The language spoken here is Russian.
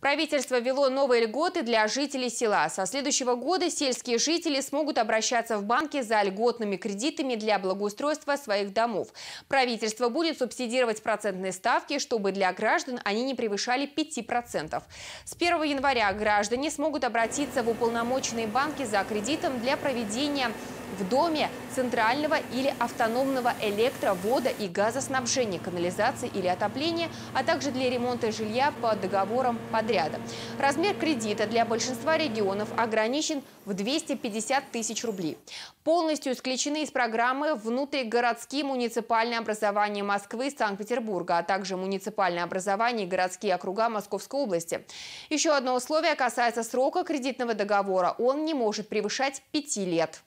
Правительство ввело новые льготы для жителей села. Со следующего года сельские жители смогут обращаться в банки за льготными кредитами для благоустройства своих домов. Правительство будет субсидировать процентные ставки, чтобы для граждан они не превышали 5%. С 1 января граждане смогут обратиться в уполномоченные банки за кредитом для проведения в доме центрального или автономного электро-, водо- и газоснабжения, канализации или отопления, а также для ремонта жилья по договорам подряда. Размер кредита для большинства регионов ограничен в 250 тысяч рублей. Полностью исключены из программы внутригородские муниципальные образования Москвы и Санкт-Петербурга, а также муниципальное образование и городские округа Московской области. Еще одно условие касается срока кредитного договора. Он не может превышать пяти лет.